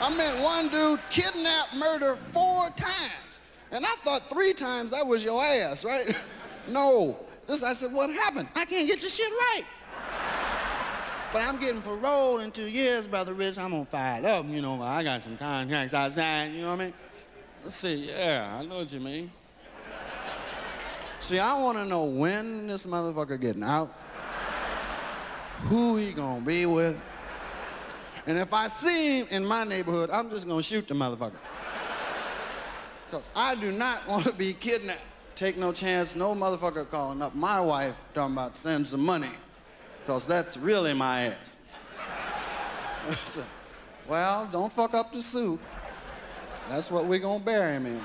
I mean, one dude kidnapped, murder four times. And I thought three times that was your ass, right? no. This, I said, what happened? I can't get your shit right. But I'm getting paroled in two years, Brother Rich. I'm on fire up, you know. I got some contacts outside, you know what I mean? Let's see, yeah, I know what you mean. See, I want to know when this motherfucker getting out, who he gonna be with, and if I see him in my neighborhood, I'm just gonna shoot the motherfucker. Because I do not want to be kidnapped. Take no chance, no motherfucker calling up my wife talking about send some money. Because that's really my ass. well, don't fuck up the soup. That's what we're gonna bury him in.